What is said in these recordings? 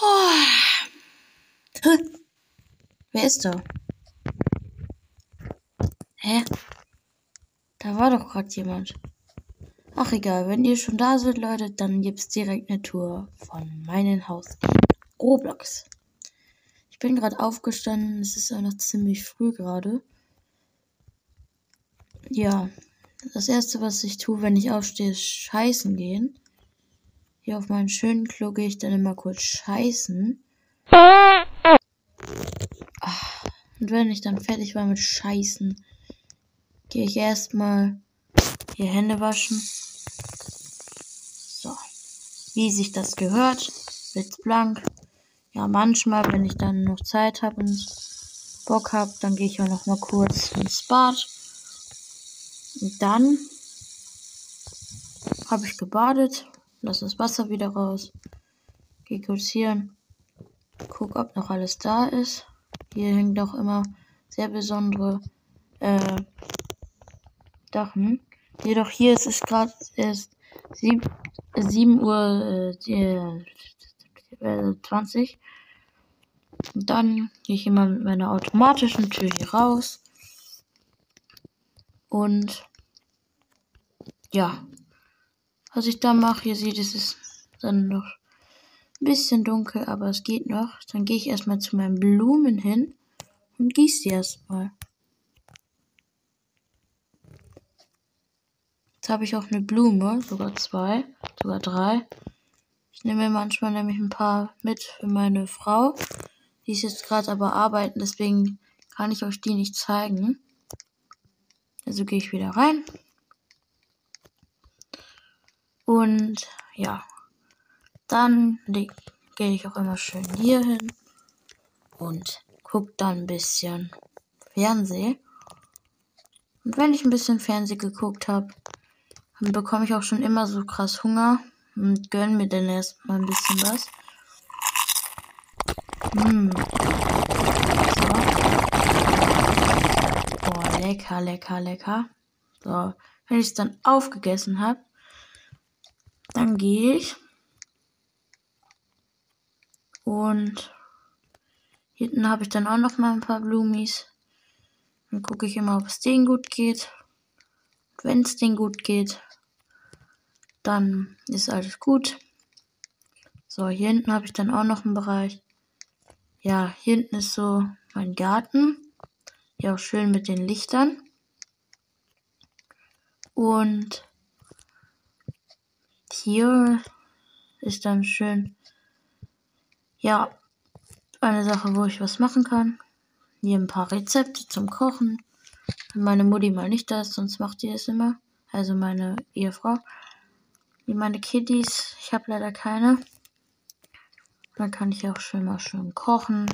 Oh. Wer ist da? Hä? Da war doch gerade jemand. Ach egal, wenn ihr schon da seid, Leute, dann gibt's direkt eine Tour von meinem Haus Roblox. Ich bin gerade aufgestanden, es ist auch noch ziemlich früh gerade. Ja, das erste, was ich tue, wenn ich aufstehe, ist scheißen gehen. Hier auf meinen schönen Klo gehe ich dann immer kurz scheißen. Ach, und wenn ich dann fertig war mit Scheißen, gehe ich erstmal hier Hände waschen. So. Wie sich das gehört. Blitzblank. Ja, manchmal, wenn ich dann noch Zeit habe und Bock habe, dann gehe ich auch noch mal kurz ins Bad. Und dann habe ich gebadet, lasse das Wasser wieder raus, gehe kurz hier, guck, ob noch alles da ist. Hier hängen doch immer sehr besondere äh, Sachen. Jedoch hier ist es gerade erst 7, 7 Uhr äh, äh, 20. Und dann gehe ich immer mit meiner automatischen Tür hier raus. Und ja, was ich da mache, ihr seht, es ist dann noch ein bisschen dunkel, aber es geht noch. Dann gehe ich erstmal zu meinen Blumen hin und gieße sie erstmal. Jetzt habe ich auch eine Blume, sogar zwei, sogar drei. Ich nehme manchmal nämlich ein paar mit für meine Frau. Die ist jetzt gerade aber arbeiten, deswegen kann ich euch die nicht zeigen. Also gehe ich wieder rein. Und ja, dann gehe ich auch immer schön hier hin und gucke dann ein bisschen Fernsehen. Und wenn ich ein bisschen Fernsehen geguckt habe, dann bekomme ich auch schon immer so krass Hunger und gönne mir dann erstmal ein bisschen was. Hm. So. Boah, lecker, lecker, lecker. So, wenn ich es dann aufgegessen habe, dann gehe ich und hinten habe ich dann auch noch mal ein paar Blumis. Dann gucke ich immer, ob es denen gut geht. Wenn es denen gut geht, dann ist alles gut. So, hier hinten habe ich dann auch noch einen Bereich. Ja, hier hinten ist so mein Garten. Ja, auch schön mit den Lichtern. Und hier ist dann schön, ja, eine Sache, wo ich was machen kann. Hier ein paar Rezepte zum Kochen. Wenn meine Mutti mal nicht da ist, sonst macht die es immer. Also meine Ehefrau. Wie meine Kiddies. Ich habe leider keine. Dann kann ich auch schön mal schön kochen.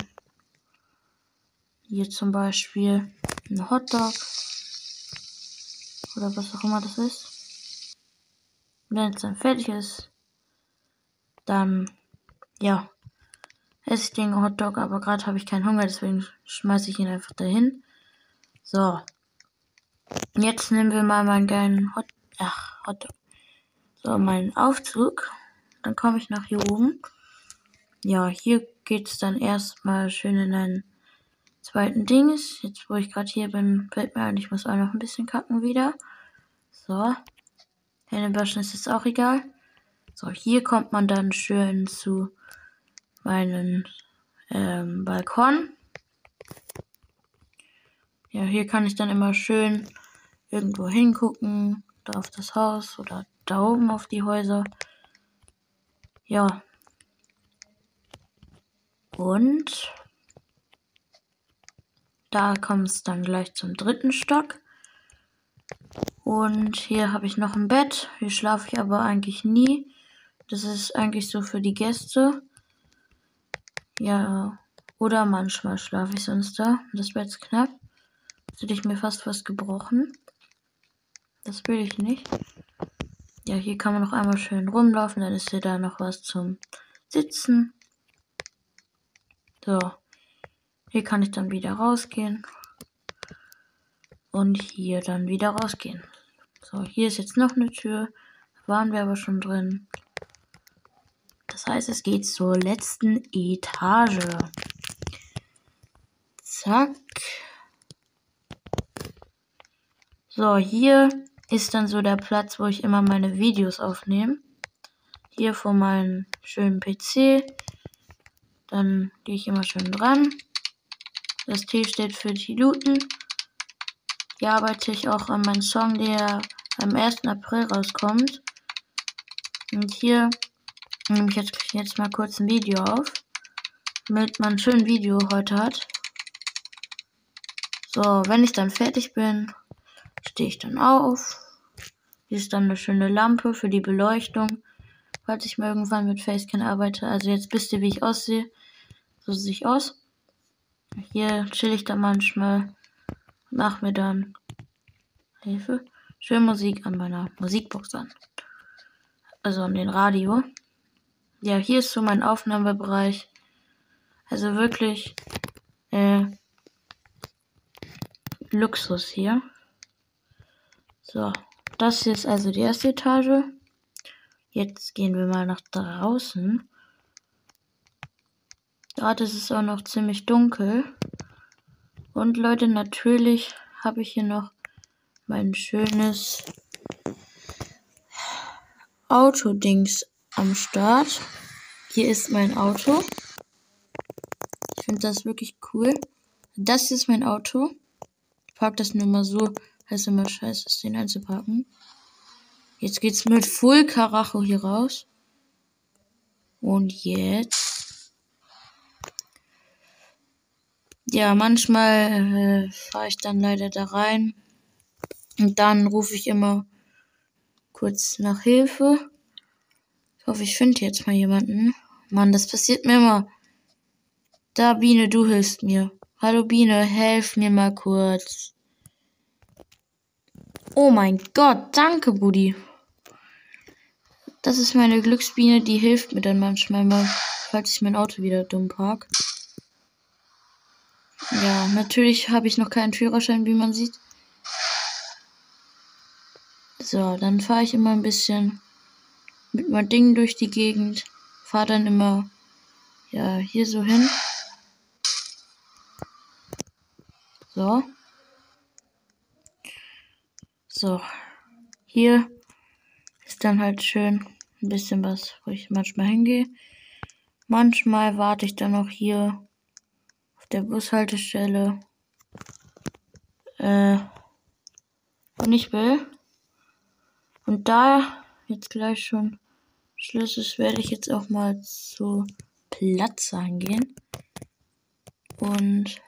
Hier zum Beispiel ein Hotdog. Oder was auch immer das ist. Wenn es dann fertig ist, dann, ja, esse ich den Hotdog. Aber gerade habe ich keinen Hunger, deswegen schmeiße ich ihn einfach dahin. So. Jetzt nehmen wir mal meinen geilen Hot, ach, Hotdog. So, meinen Aufzug. Dann komme ich nach hier oben. Ja, hier geht es dann erstmal schön in einen zweiten Dings. Jetzt, wo ich gerade hier bin, fällt mir ein, ich muss auch noch ein bisschen kacken wieder. So. Hände waschen ist jetzt auch egal. So, hier kommt man dann schön zu meinem ähm, Balkon. Ja, hier kann ich dann immer schön irgendwo hingucken, da auf das Haus oder da oben auf die Häuser. Ja. Und da kommt es dann gleich zum dritten Stock. Und hier habe ich noch ein Bett. Hier schlafe ich aber eigentlich nie. Das ist eigentlich so für die Gäste. Ja, oder manchmal schlafe ich sonst da. Das Bett ist knapp. Jetzt hätte ich mir fast was gebrochen. Das will ich nicht. Ja, hier kann man noch einmal schön rumlaufen. Dann ist hier da noch was zum Sitzen. So. Hier kann ich dann wieder rausgehen. Und hier dann wieder rausgehen. So, hier ist jetzt noch eine Tür. Waren wir aber schon drin. Das heißt, es geht zur letzten Etage. Zack. So, hier ist dann so der Platz, wo ich immer meine Videos aufnehme. Hier vor meinem schönen PC. Dann gehe ich immer schön dran. Das T steht für Tiluten. Hier arbeite ich auch an meinem Song, der am 1. April rauskommt. Und hier nehme ich jetzt, jetzt mal kurz ein Video auf, damit man ein schönes Video heute hat. So, wenn ich dann fertig bin, stehe ich dann auf. Hier ist dann eine schöne Lampe für die Beleuchtung, falls ich mal irgendwann mit Facecam arbeite. Also jetzt wisst ihr, wie ich aussehe. So sehe ich aus. Hier chill ich dann manchmal. Mach mir dann Hilfe. Schön Musik an meiner Musikbox an. Also an den Radio. Ja, hier ist so mein Aufnahmebereich. Also wirklich äh, Luxus hier. So, das hier ist also die erste Etage. Jetzt gehen wir mal nach draußen. Gerade ist es auch noch ziemlich dunkel. Und Leute, natürlich habe ich hier noch mein schönes Autodings am Start. Hier ist mein Auto. Ich finde das wirklich cool. Das ist mein Auto. Ich park das nur mal so. Heißt immer scheiße, den einzupacken. Jetzt geht's mit Full Karacho hier raus. Und jetzt. Ja, manchmal äh, fahre ich dann leider da rein. Und dann rufe ich immer kurz nach Hilfe. Ich hoffe, ich finde jetzt mal jemanden. Mann, das passiert mir immer. Da, Biene, du hilfst mir. Hallo Biene, helf mir mal kurz. Oh mein Gott, danke, Buddy. Das ist meine Glücksbiene, die hilft mir dann manchmal mal, falls ich mein Auto wieder dumm park. Ja, natürlich habe ich noch keinen Führerschein, wie man sieht. So, dann fahre ich immer ein bisschen mit meinem Ding durch die Gegend. Fahre dann immer, ja, hier so hin. So. So. Hier ist dann halt schön ein bisschen was, wo ich manchmal hingehe. Manchmal warte ich dann noch hier der Bushaltestelle. Äh, und ich will und da jetzt gleich schon Schluss ist, werde ich jetzt auch mal zu Platz angehen. Und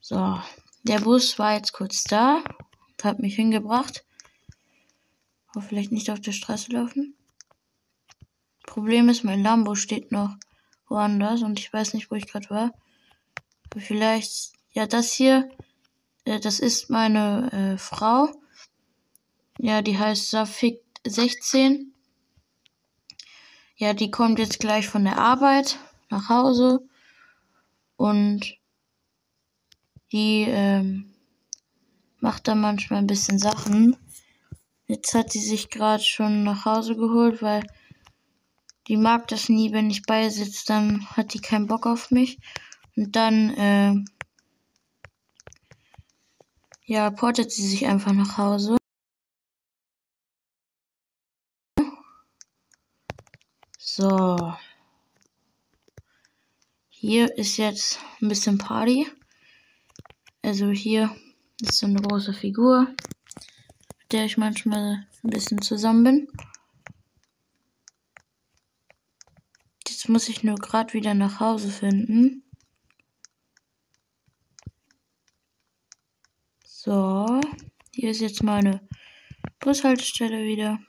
so, der Bus war jetzt kurz da und hat mich hingebracht. Aber vielleicht nicht auf der Straße laufen. Problem ist, mein Lambo steht noch woanders und ich weiß nicht, wo ich gerade war. Vielleicht, ja, das hier, äh, das ist meine äh, Frau. Ja, die heißt Safik 16. Ja, die kommt jetzt gleich von der Arbeit nach Hause und die ähm, macht da manchmal ein bisschen Sachen. Jetzt hat sie sich gerade schon nach Hause geholt, weil die mag das nie, wenn ich bei sitze, dann hat die keinen Bock auf mich. Und dann, äh, ja, portet sie sich einfach nach Hause. So. Hier ist jetzt ein bisschen Party. Also hier ist so eine große Figur, mit der ich manchmal ein bisschen zusammen bin. Jetzt muss ich nur gerade wieder nach Hause finden. So, hier ist jetzt meine Bushaltestelle wieder.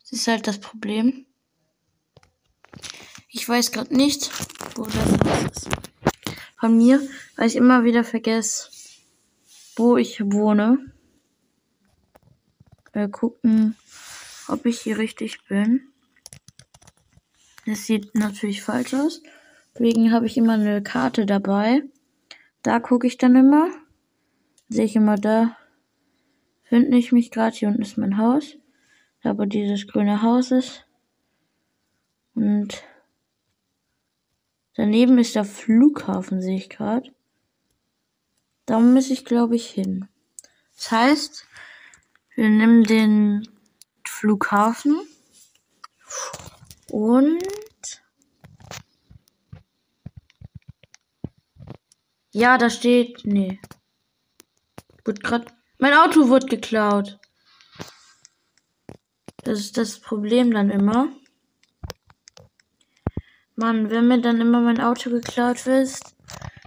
Das ist halt das Problem. Ich weiß gerade nicht, wo das ist. Von mir, weil ich immer wieder vergesse, wo ich wohne. Wir gucken, ob ich hier richtig bin. Das sieht natürlich falsch aus. Deswegen habe ich immer eine Karte dabei. Da gucke ich dann immer. Sehe ich immer da. Finde ich mich gerade. Hier unten ist mein Haus aber dieses grüne Haus ist. Und daneben ist der Flughafen, sehe ich gerade. Da muss ich, glaube ich, hin. Das heißt, wir nehmen den Flughafen und ja, da steht, nee. Wird grad, mein Auto wird geklaut. Das ist das Problem dann immer. Mann, wenn mir dann immer mein Auto geklaut wird,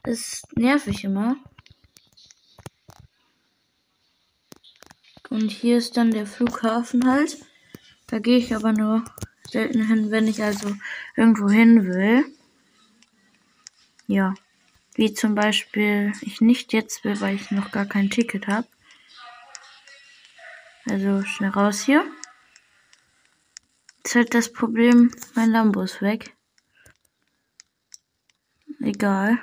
ist nervig immer. Und hier ist dann der Flughafen halt. Da gehe ich aber nur selten hin, wenn ich also irgendwo hin will. Ja. Wie zum Beispiel ich nicht jetzt will, weil ich noch gar kein Ticket habe. Also schnell raus hier. Ist halt das Problem, mein Lambo ist weg. Egal.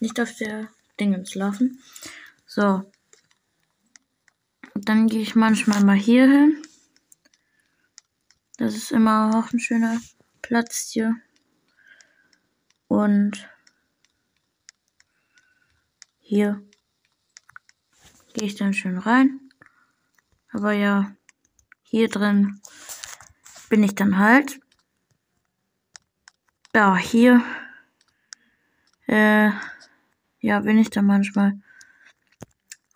Nicht auf der Dingens laufen. So. Und dann gehe ich manchmal mal hier hin. Das ist immer auch ein schöner Platz hier. Und hier gehe ich dann schön rein. Aber ja, hier drin bin ich dann halt. Ja, hier äh, ja, bin ich dann manchmal.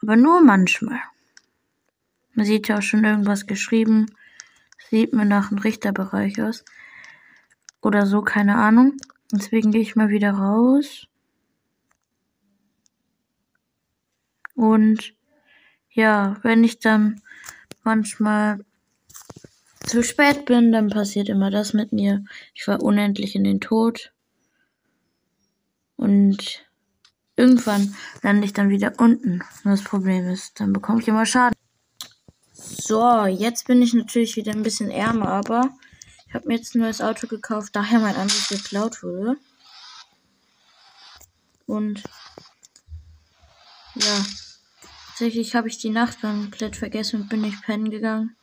Aber nur manchmal. Man sieht ja auch schon irgendwas geschrieben. Sieht mir nach einem Richterbereich aus. Oder so, keine Ahnung. Deswegen gehe ich mal wieder raus. Und ja, wenn ich dann manchmal zu spät bin, dann passiert immer das mit mir. Ich war unendlich in den Tod. Und irgendwann lande ich dann wieder unten. Und das Problem ist, dann bekomme ich immer Schaden. So, jetzt bin ich natürlich wieder ein bisschen ärmer, aber ich habe mir jetzt ein neues Auto gekauft, daher mein anderes geklaut wurde. Und ja, tatsächlich habe ich die Nacht komplett vergessen und bin nicht pennen gegangen.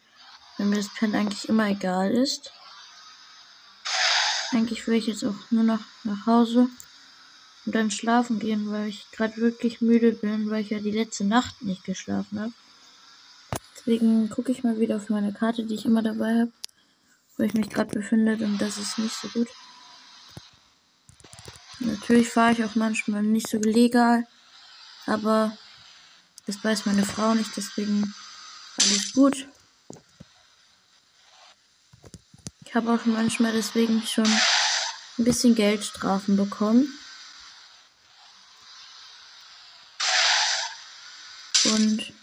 Wenn mir das Pennen eigentlich immer egal ist. Eigentlich will ich jetzt auch nur noch nach Hause und dann schlafen gehen, weil ich gerade wirklich müde bin, weil ich ja die letzte Nacht nicht geschlafen habe. Deswegen gucke ich mal wieder auf meine Karte, die ich immer dabei habe, wo ich mich gerade befinde und das ist nicht so gut. Natürlich fahre ich auch manchmal nicht so legal, aber das weiß meine Frau nicht, deswegen alles gut. Ich habe auch manchmal deswegen schon ein bisschen Geldstrafen bekommen. Und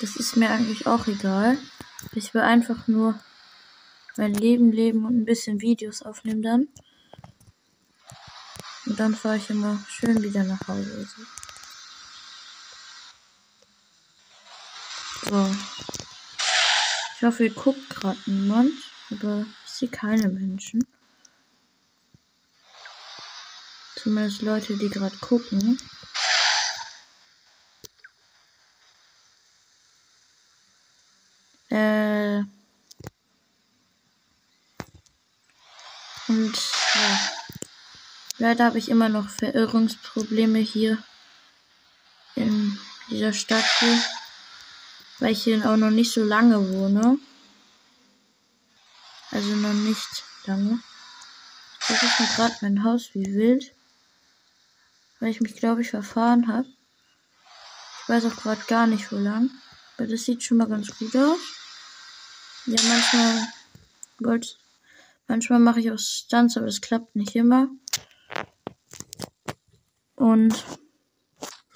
das ist mir eigentlich auch egal. Ich will einfach nur mein Leben leben und ein bisschen Videos aufnehmen dann. Und dann fahre ich immer schön wieder nach Hause. So. Ich hoffe, ihr guckt gerade niemand. Aber ich sehe keine Menschen. Zumindest Leute, die gerade gucken. Äh. Und ja. Leider habe ich immer noch Verirrungsprobleme hier in dieser Stadt hier, weil ich hier auch noch nicht so lange wohne. Also noch nicht lange. Ich mir gerade mein Haus wie wild. Weil ich mich, glaube ich, verfahren habe. Ich weiß auch gerade gar nicht, wo lang. Aber das sieht schon mal ganz gut aus. Ja, manchmal wollte. Manchmal mache ich auch Stunts, aber das klappt nicht immer. Und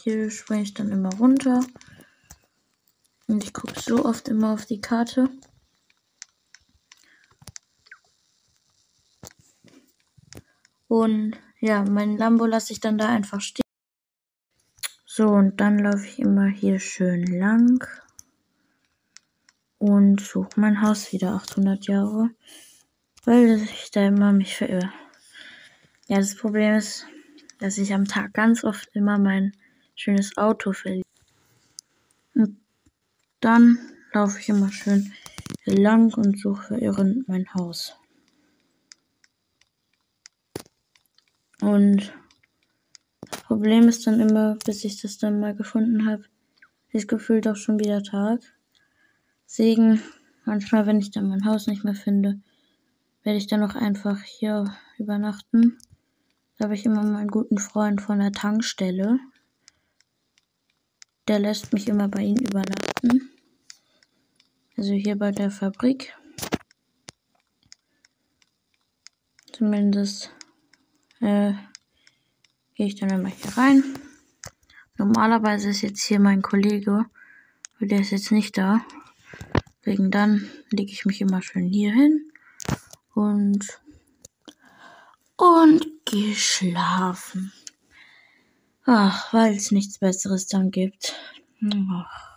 hier springe ich dann immer runter. Und ich gucke so oft immer auf die Karte. Und ja, mein Lambo lasse ich dann da einfach stehen. So, und dann laufe ich immer hier schön lang und suche mein Haus wieder 800 Jahre, weil ich da immer mich verirre. Ja, das Problem ist, dass ich am Tag ganz oft immer mein schönes Auto verliere. Dann laufe ich immer schön lang und suche verirrend mein Haus. Und das Problem ist dann immer, bis ich das dann mal gefunden habe, ist gefühlt auch schon wieder Tag. Deswegen, manchmal, wenn ich dann mein Haus nicht mehr finde, werde ich dann auch einfach hier übernachten. Da habe ich immer meinen guten Freund von der Tankstelle. Der lässt mich immer bei ihm übernachten. Also hier bei der Fabrik. Zumindest äh, gehe ich dann immer hier rein. Normalerweise ist jetzt hier mein Kollege, aber der ist jetzt nicht da. Deswegen dann lege ich mich immer schön hier hin und und geschlafen. Ach, weil es nichts Besseres dann gibt. Ach.